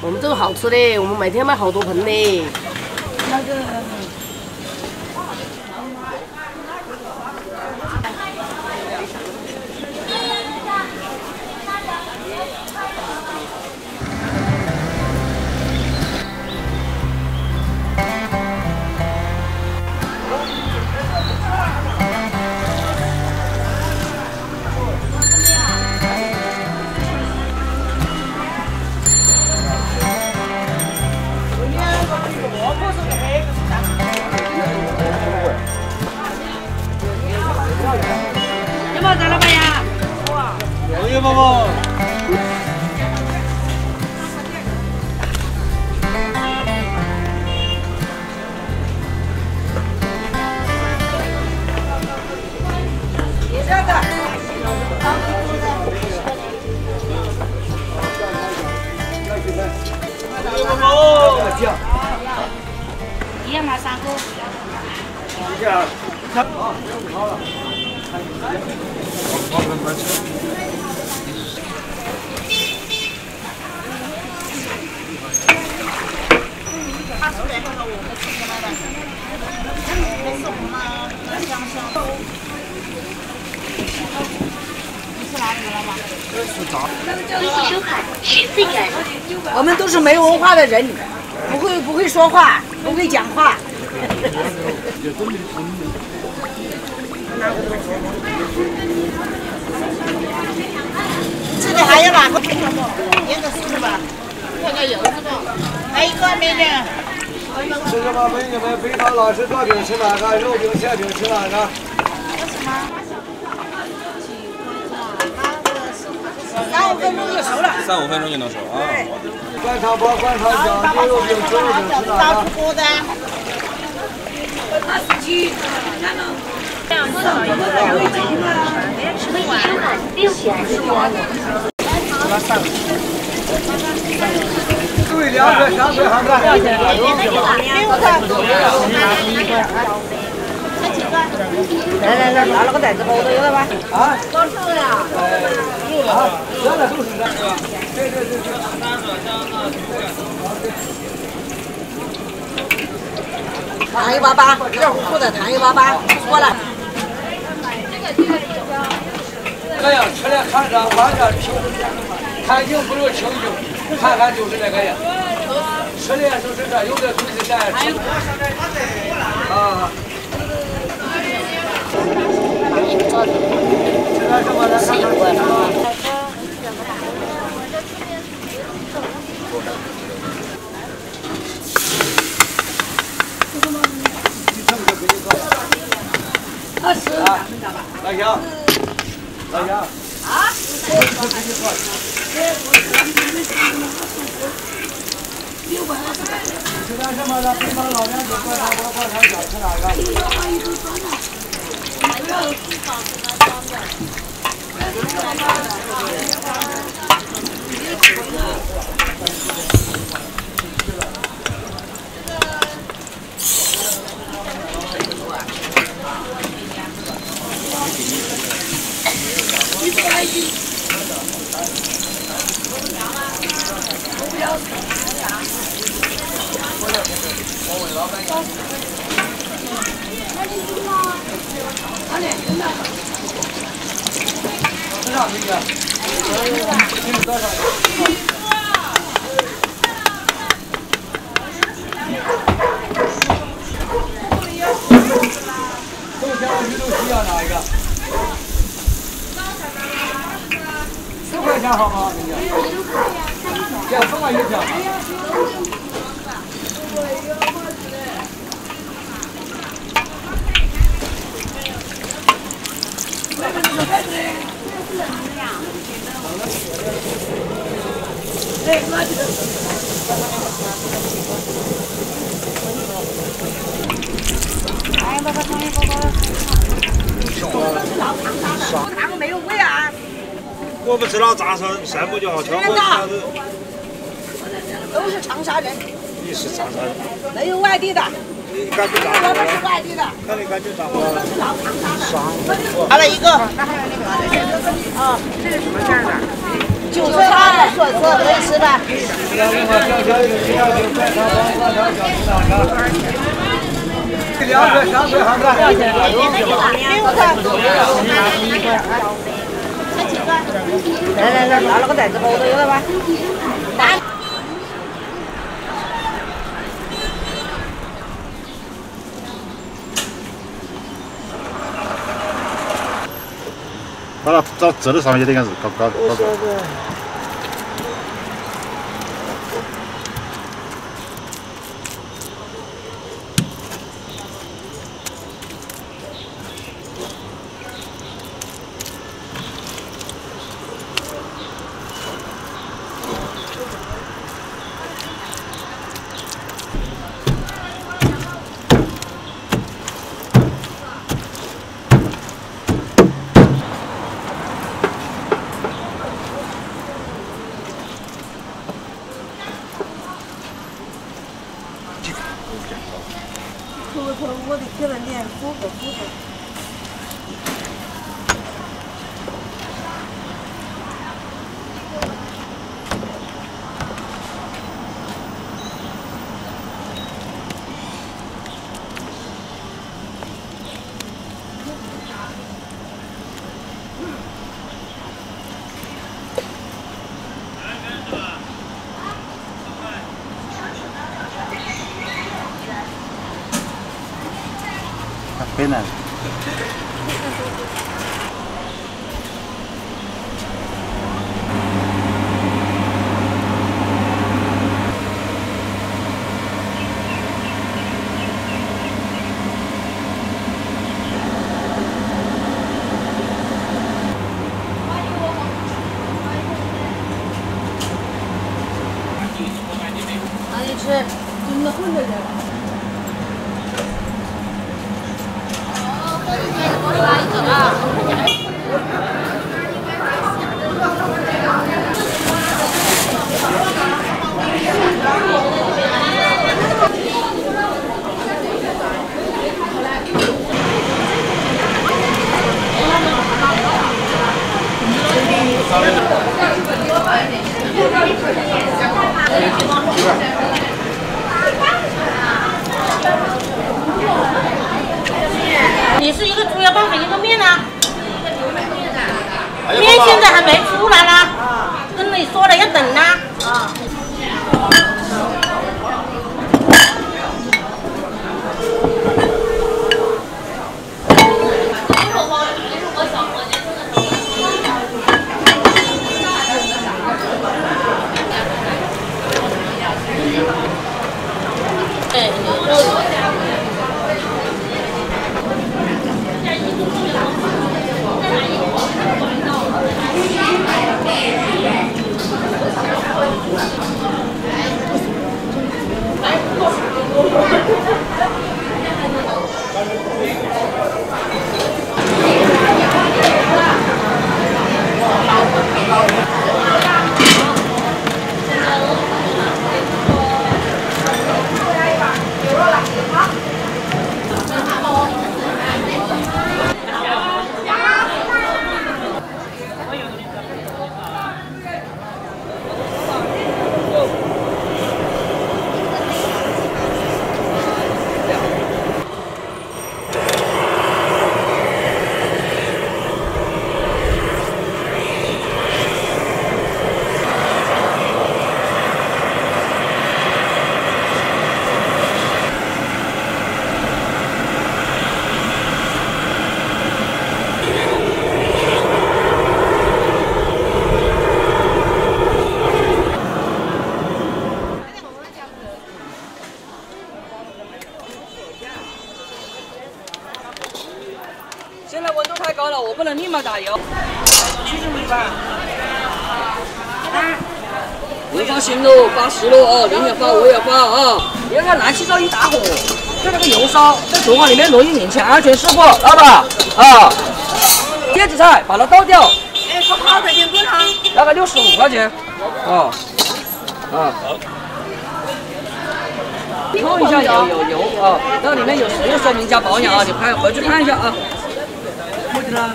我们这个好吃的，我们每天卖好多盆的。那个。我们都是没文化的人，不会不会说话，不会讲话。这个还有哪个？两个四十八，看看柚子不？还有一个美女。吃什么？美女们，北方老师做饼吃哪个？肉饼、馅饼吃哪个？三五分钟就熟了。三五分钟就能熟啊！灌肠包、灌肠饺、牛肉饼、猪肉饼吃哪个？锅的。二十七，然后这样多少一个？微信收款六元。对，两个香水还干？来来来，拿了个袋子包的，有了吧？啊？多少呀？啊，原来都是这样，对对对对。糖油粑粑，热乎乎的糖油粑粑，说了。这样吃来看着完全平，看清不如清净，看看就是那个样。吃的就是这，有的东西咱也吃。啊。这个什么来看看。二十。老乡，老乡。啊？六百二十。吃点什么的？北方老两口灌肠包、灌肠饺，吃哪个？吃上这个。给你多少？豆浆、鱼豆皮要哪一个？块钱好吗？十块呀，三块。减三块一票。哎呀，爸爸，妈妈包包要死了。少了，少了，少了，没有味啊。我们知道咋说山姆就好，全国都是长沙人，你是长沙人，没有外地的，你感觉长我们是沙？外地的。那你感觉长沙？拿了一个，韭菜笋子可以吃吧？两个相对还是六个，来来来，拿了个袋子包的有了吧？把它找折到上面一点样子，高高高高。北你是一个猪腰包，还一个面啊？面现在还没出来啦，跟你说了要等呢。现在温度太高了，我不能立马打油。我发新喽，发十喽啊！您也发，我也发啊！别看燃气灶一打火，就那个油烧在厨房里面容易引起安全事故，老板啊！叶子菜，把它倒掉。哎，好好的，点多少？大概六十五块钱。啊啊。看一下有有油啊，那里面有食用说明加保养啊，你看回去看一下啊。目的呢？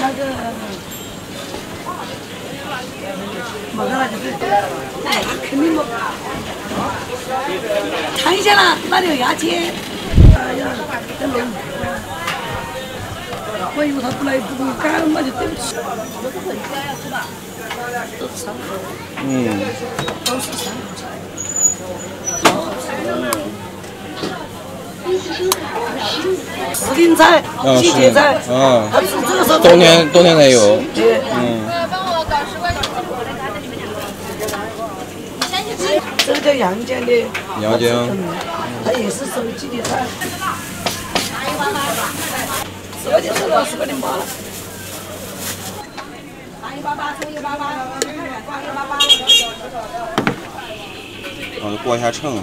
那个，马上就是，哎，肯定不。尝一下啦，那里有牙签。哎呀，真冷。我以为他不来不给干，那就对不起。嗯。时令菜、季节菜，嗯它是这个时候冬天冬天才有。对，嗯。这个叫阳江的，阳江嗯，它也是属于季节菜。十块钱收了，十块钱八了。啊，过一下秤哈。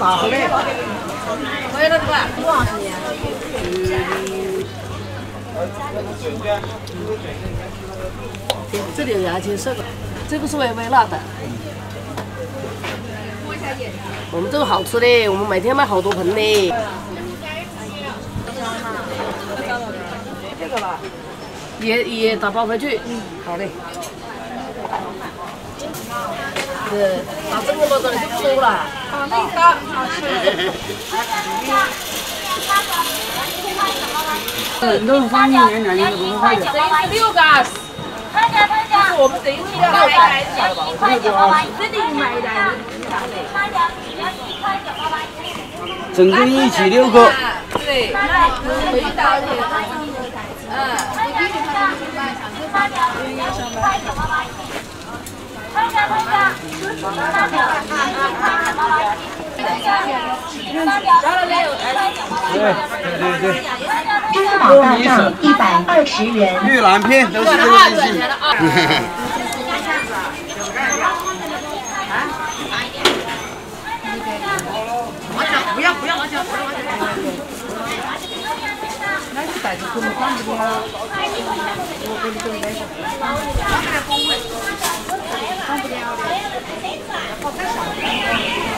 哦呀，那个大号的。我也那个多长时间？这里有牙签色的，这个是微微辣的。我们这个好吃的，我们每天卖好多盆的。这个吧，也也打包回去。嗯，好嘞。对，打这么多的就不多了。哦，那个好吃。嗯，都是三年两年六个，是我们这一期的六个，这里买的。整个一起六个。对，嗯。对对对。支付宝到账一百二十元。玉兰片都是这个机器。哎，你叫你不去啦。我系，你。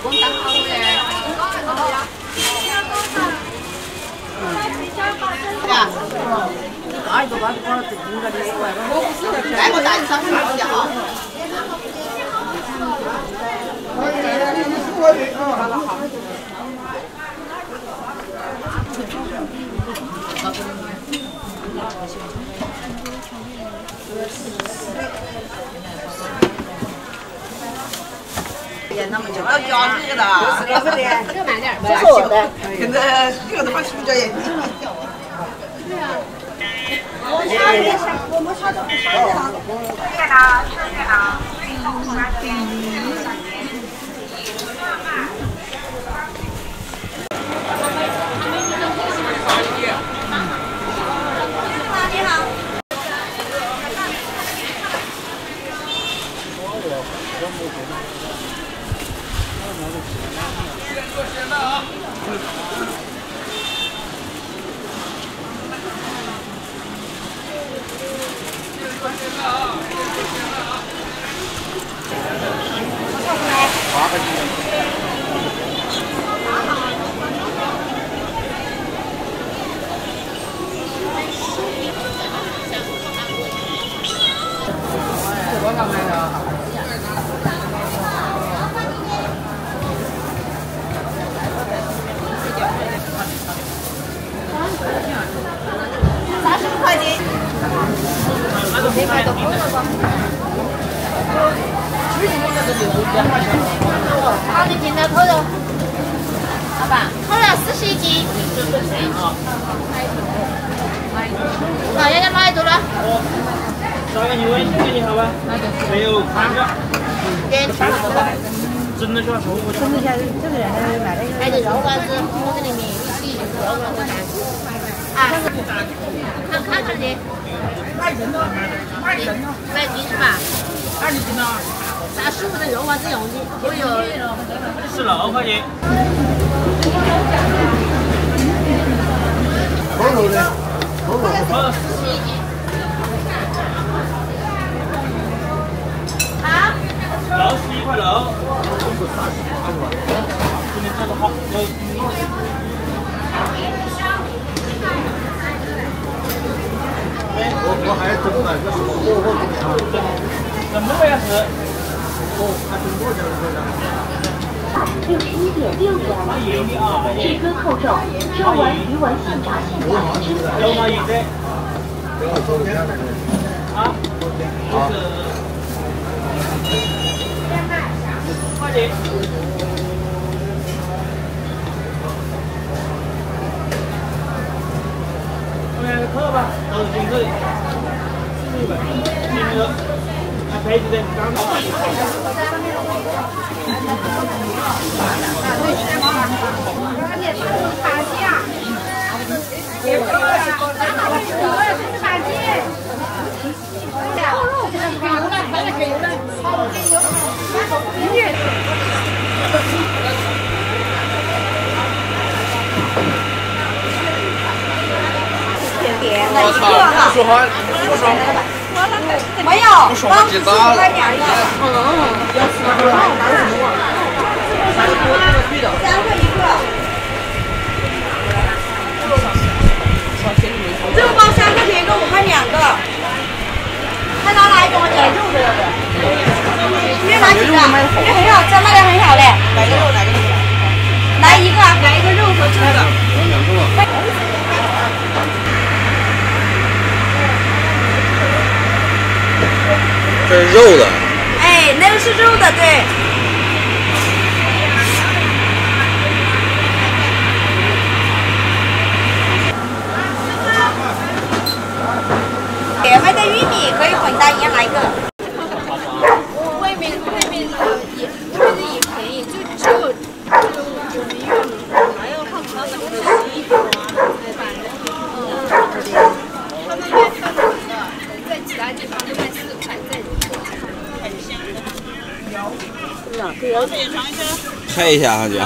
可能放不了。我给你准备一下。我快进的。来，我带你上去吃去啊。那么久到家这个了，不是的，这是我的，现在这个都把手脚眼睛。我差的，我们差点不上了。谢啦，谢啦。你好，你进来扣肉。老板，扣了四十一斤。好，要要买多了。找个你微信给你好吧？没有看着。点吃真的需要收我真的现在这个人还卖那个。还有肉丸子，我这里面一起肉丸子。啊，看看这里。买斤了，买斤了。买斤是吧？二十斤了。三十五的肉丸子用的，我有。十六块钱。烤肉的，好肉的。好。六十一块六。今天做的好，我我还整那个什么火锅面，怎么回事？哦，还整多点儿六十一点六元，至尊厚肉肉丸鱼丸现炸现炸吃法。有吗？有的。啊？啊。快点。后面扣吧，都是金扣的。金扣，还配置的刚好。我操！不说话，不说话。没有，不说话结扎了。三个一个。肉包三块钱一个，五块两个。还拿哪一种？点肉的要不？你拿几个？这很好吃，卖的很好嘞。来一个，来一个肉和这个。这是肉的。哎，那个是肉的，对。也卖的玉米可以混搭，你要哪一个？外面外面的也外面也便宜，就只有只有我们玉米，还有看他们的十一啊，才办的。嗯，他们卖他们的，在其他地方都卖四块，在。拍一下啊，姐。